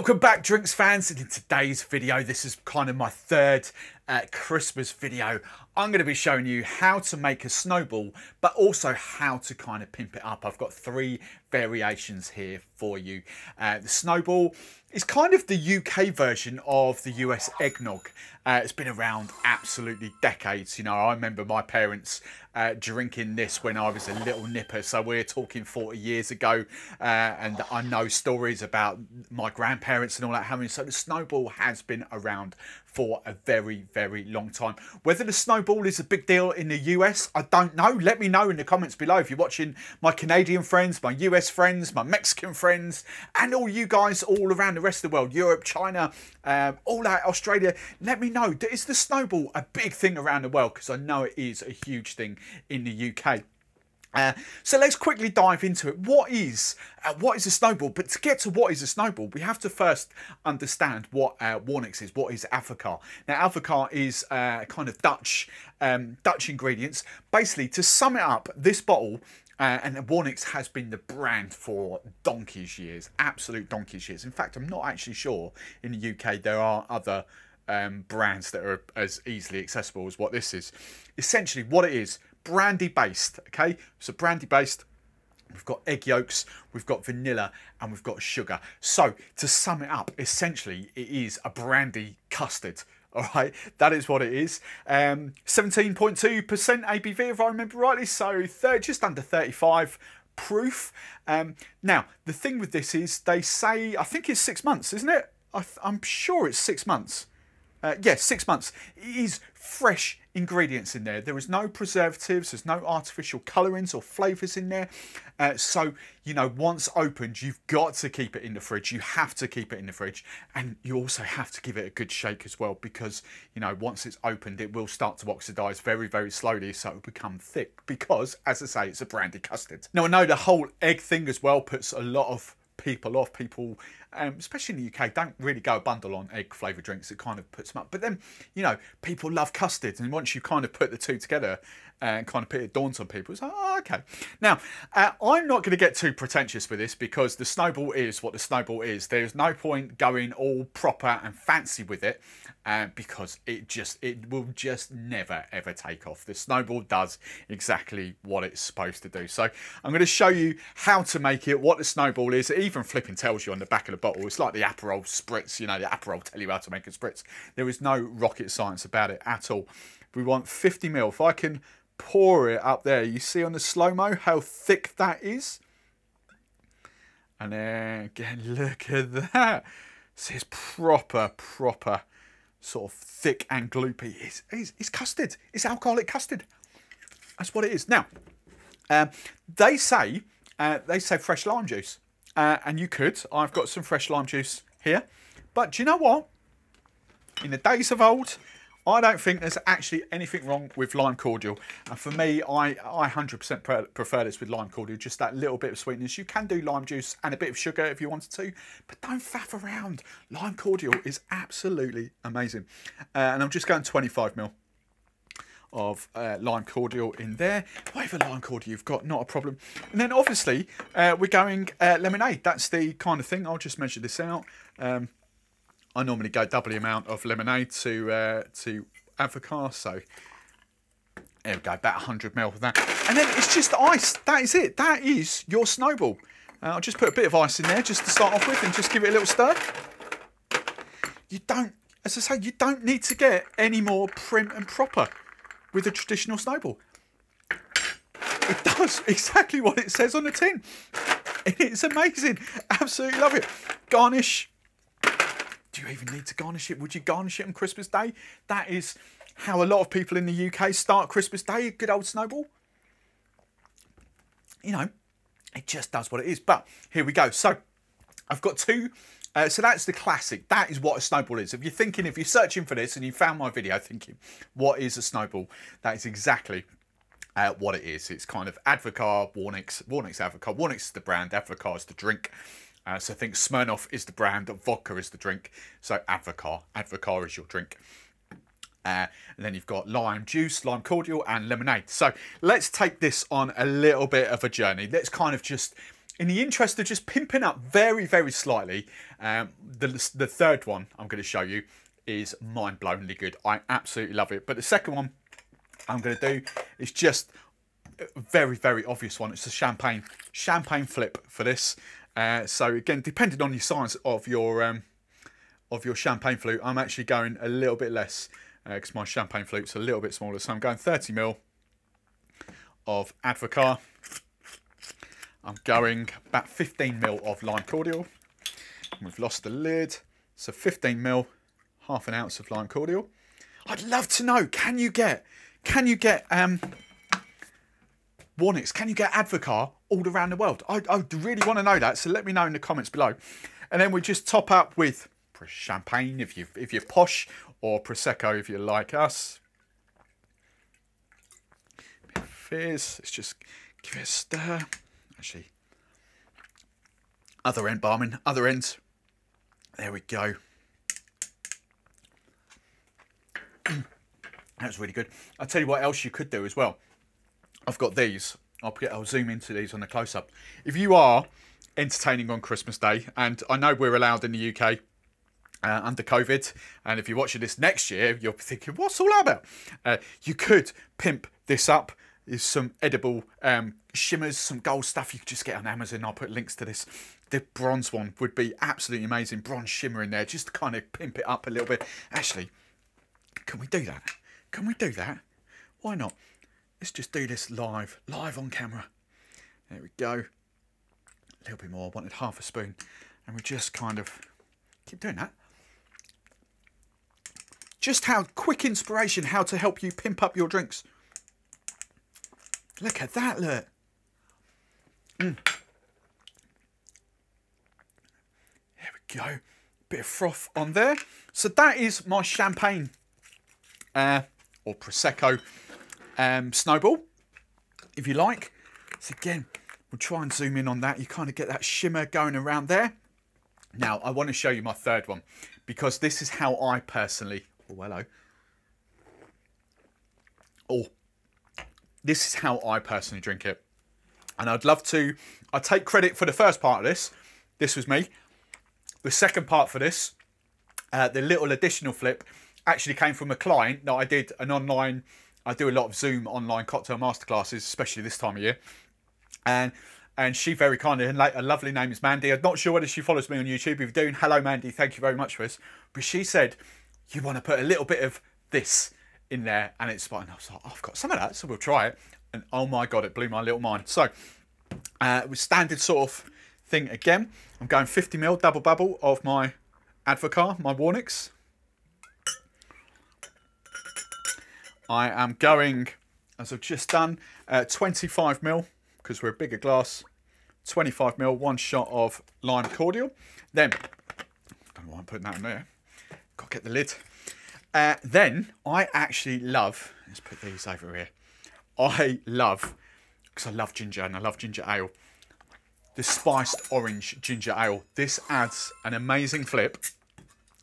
Welcome back drinks fans. And in today's video this is kind of my third uh, Christmas video. I'm going to be showing you how to make a snowball but also how to kind of pimp it up. I've got three variations here for you. Uh, the snowball is kind of the UK version of the US eggnog. Uh, it's been around absolutely decades. You know, I remember my parents uh, drinking this when I was a little nipper. So we're talking 40 years ago. Uh, and I know stories about my grandparents and all that having. So the snowball has been around for a very, very long time. Whether the snowball is a big deal in the US, I don't know. Let me know in the comments below if you're watching my Canadian friends, my US friends, my Mexican friends, and all you guys all around the rest of the world, Europe, China, um, all that, Australia. Let me know. Is the snowball a big thing around the world? Because I know it is a huge thing in the UK. Uh, so let's quickly dive into it. What is uh, what is a snowball? But to get to what is a snowball, we have to first understand what uh, Warninks is. What is Advocaat? Now, Advocaat is uh, kind of Dutch um, Dutch ingredients. Basically, to sum it up, this bottle. Uh, and Warninks has been the brand for donkey's years, absolute donkey's years. In fact, I'm not actually sure in the UK there are other um, brands that are as easily accessible as what this is. Essentially, what it is, brandy based, okay? So brandy based, we've got egg yolks, we've got vanilla, and we've got sugar. So to sum it up, essentially it is a brandy custard. All right, that is what it is. 17.2% um, ABV, if I remember rightly. So just under 35 proof. Um, now, the thing with this is they say, I think it's six months, isn't it? I am sure it's six months. Uh, yes, yeah, six months. It is fresh ingredients in there. There is no preservatives, there's no artificial colourings or flavours in there. Uh, so, you know, once opened, you've got to keep it in the fridge. You have to keep it in the fridge. And you also have to give it a good shake as well because, you know, once it's opened, it will start to oxidise very, very slowly. So it'll become thick because, as I say, it's a brandy custard. Now, I know the whole egg thing as well puts a lot of people off. People, um, especially in the UK, don't really go a bundle on egg flavoured drinks. It kind of puts them up. But then, you know, people love custard. And once you kind of put the two together and kind of put it dawns on people, it's like, oh, okay. Now, uh, I'm not going to get too pretentious with this because the snowball is what the snowball is. There's no point going all proper and fancy with it uh, because it just, it will just never ever take off. The snowball does exactly what it's supposed to do. So I'm going to show you how to make it, what the snowball is. It even flipping tells you on the back of the bottle. It's like the Aperol spritz, you know, the Aperol tell you how to make a spritz. There is no rocket science about it at all. We want 50 mil. If I can pour it up there. You see on the slow-mo how thick that is? And then again, look at that. This is proper, proper sort of thick and gloopy. It's, it's, it's custard. It's alcoholic custard. That's what it is. Now, um, they say uh, they say fresh lime juice. Uh, and you could. I've got some fresh lime juice here. But do you know what? In the days of old, I don't think there's actually anything wrong with lime cordial. And for me, I, I 100% prefer this with lime cordial, just that little bit of sweetness. You can do lime juice and a bit of sugar if you wanted to, but don't faff around. Lime cordial is absolutely amazing. Uh, and I'm just going 25 mil of uh, lime cordial in there. Whatever lime cordial you've got, not a problem. And then obviously uh, we're going uh, lemonade. That's the kind of thing. I'll just measure this out. Um, I normally go double the amount of lemonade to uh, to Advocaat, so there we go, about 100 ml of that. And then it's just ice. That is it. That is your snowball. Uh, I'll just put a bit of ice in there just to start off with and just give it a little stir. You don't, as I say, you don't need to get any more prim and proper with a traditional snowball. It does exactly what it says on the tin. It's amazing. Absolutely love it. Garnish do you even need to garnish it? Would you garnish it on Christmas Day? That is how a lot of people in the UK start Christmas Day, good old snowball. You know, it just does what it is. But here we go. So I've got two. Uh, so that's the classic. That is what a snowball is. If you're thinking, if you're searching for this and you found my video thinking, what is a snowball? That is exactly uh, what it is. It's kind of Advocaat, Warninks, Warninks Advocaat. Warninks is the brand, Advocaat is the drink. Uh, so think Smirnoff is the brand, vodka is the drink. So Advocaat, Advocaat is your drink. Uh, and then you've got lime juice, lime cordial, and lemonade. So let's take this on a little bit of a journey. Let's kind of just in the interest of just pimping up very, very slightly, um, the, the third one I'm going to show you is mind-blowingly good. I absolutely love it. But the second one I'm going to do is just a very, very obvious one. It's a champagne champagne flip for this. Uh, so again, depending on the size of your um, of your champagne flute, I'm actually going a little bit less because uh, my champagne flute's a little bit smaller. So I'm going 30 mil of Advocaat. I'm going about 15 mil of lime cordial. We've lost the lid. So 15 mil, half an ounce of lime cordial. I'd love to know, can you get, can you get um, Warninks, can you get Advocaat all around the world? I, I really want to know that, so let me know in the comments below. And then we just top up with champagne if you if you're posh, or prosecco if you're like us. Fizz. Let's just give it a stir. Actually, other end barman, other ends. There we go. That's really good. I'll tell you what else you could do as well. I've got these. I'll, put, I'll zoom into these on the close-up. If you are entertaining on Christmas Day, and I know we're allowed in the UK uh, under COVID, and if you're watching this next year, you're thinking, what's all about? Uh, you could pimp this up. There's some edible um, shimmers, some gold stuff you could just get on Amazon. I'll put links to this. The bronze one would be absolutely amazing. Bronze shimmer in there, just to kind of pimp it up a little bit. Actually, can we do that? Can we do that? Why not? Let's just do this live, live on camera. There we go. A little bit more. I wanted half a spoon. And we just kind of keep doing that. Just how quick inspiration, how to help you pimp up your drinks. Look at that, look. Mm. There we go. Bit of froth on there. So that is my champagne uh, or Prosecco um, snowball, if you like. So again, we'll try and zoom in on that. You kind of get that shimmer going around there. Now, I want to show you my third one because this is how I personally... Oh, hello. Oh, this is how I personally drink it. And I'd love to... I take credit for the first part of this. This was me. The second part for this, uh, the little additional flip, actually came from a client that I did an online I do a lot of Zoom online cocktail masterclasses, especially this time of year. And and she very kindly, and a lovely name is Mandy. I'm not sure whether she follows me on YouTube. If you're doing, hello Mandy, thank you very much for this. But she said, you want to put a little bit of this in there, and it's fine. I was like, oh, I've got some of that, so we'll try it. And oh my God, it blew my little mind. So, uh, with standard sort of thing again, I'm going 50ml double bubble of my Advocaat, my Warninks. I am going, as I've just done, uh, 25 mil because we're a bigger glass. 25 mil, one shot of lime cordial. Then, don't know why I'm putting that in there. Got to get the lid. Uh, then, I actually love, let's put these over here. I love, because I love ginger and I love ginger ale, the spiced orange ginger ale. This adds an amazing flip.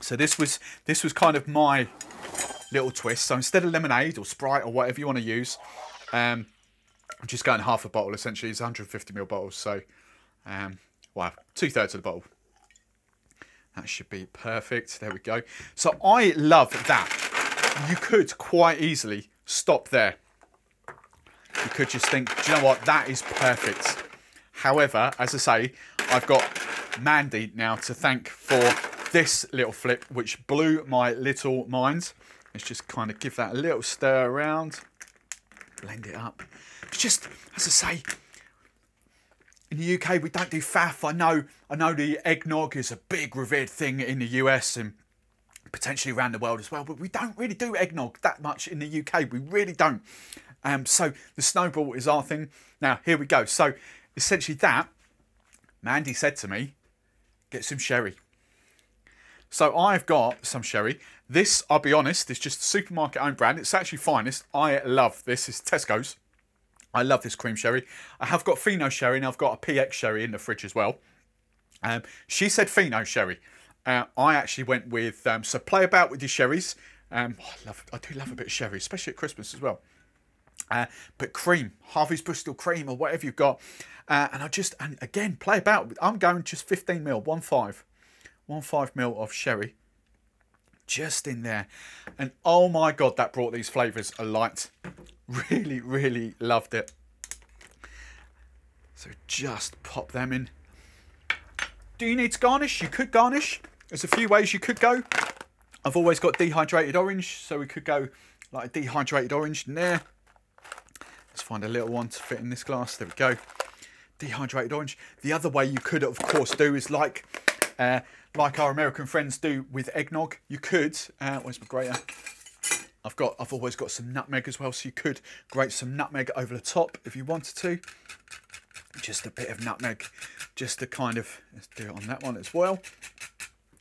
So this was this was kind of my little twist. So instead of lemonade or Sprite or whatever you want to use, um, I'm just going half a bottle essentially. It's 150ml bottles. So, um, wow, two thirds of the bottle. That should be perfect. There we go. So I love that. You could quite easily stop there. You could just think, do you know what? That is perfect. However, as I say, I've got Mandy now to thank for this little flip, which blew my little mind. Let's just kind of give that a little stir around. Blend it up. It's just, as I say, in the UK we don't do faff. I know, I know the eggnog is a big revered thing in the US and potentially around the world as well, but we don't really do eggnog that much in the UK. We really don't. Um, so the snowball is our thing. Now here we go. So essentially that, Mandy said to me, get some sherry. So I've got some sherry. This, I'll be honest, is just supermarket owned brand. It's actually finest. I love this. It's Tesco's. I love this cream sherry. I have got Fino sherry and I've got a PX sherry in the fridge as well. Um, she said Fino sherry. Uh, I actually went with, um, so play about with your sherries. Um, oh, I, love, I do love a bit of sherry, especially at Christmas as well. Uh, but cream, Harvey's Bristol cream or whatever you've got. Uh, and I just, and again, play about. I'm going just 15 mil, one five, one five mil of sherry just in there. And oh my God, that brought these flavors alight. Really, really loved it. So just pop them in. Do you need to garnish? You could garnish. There's a few ways you could go. I've always got dehydrated orange, so we could go like a dehydrated orange in there. Let's find a little one to fit in this glass. There we go. Dehydrated orange. The other way you could, of course, do is like uh, like our American friends do with eggnog. You could, uh, where's my grater? I've got, I've always got some nutmeg as well, so you could grate some nutmeg over the top if you wanted to. Just a bit of nutmeg, just to kind of, let's do it on that one as well.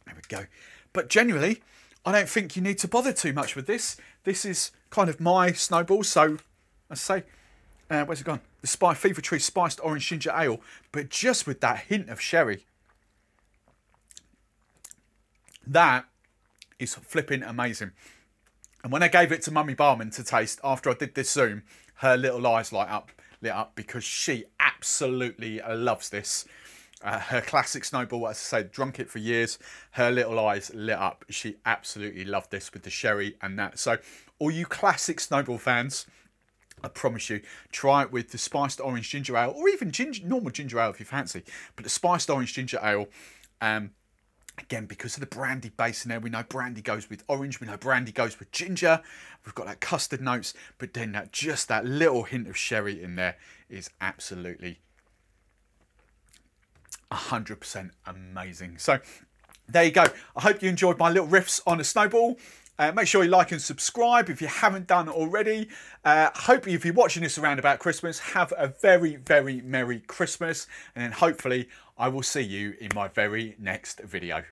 There we go. But generally, I don't think you need to bother too much with this. This is kind of my snowball, so let's say, uh, where's it gone? The Spy Fever Tree Spiced Orange Ginger Ale, but just with that hint of sherry. That is flipping amazing. And when I gave it to Mummy Barman to taste after I did this Zoom, her little eyes light up, lit up because she absolutely loves this. Uh, her classic snowball, as I said, drunk it for years. Her little eyes lit up. She absolutely loved this with the sherry and that. So, all you classic snowball fans, I promise you, try it with the spiced orange ginger ale or even ginger, normal ginger ale if you fancy. But the spiced orange ginger ale, um, Again, because of the brandy base in there, we know brandy goes with orange, we know brandy goes with ginger. We've got that custard notes, but then that just that little hint of sherry in there is absolutely 100% amazing. So there you go. I hope you enjoyed my little riffs on a snowball. Uh, make sure you like and subscribe if you haven't done already. Uh, hope if you're watching this around about Christmas, have a very, very Merry Christmas. And then hopefully I will see you in my very next video.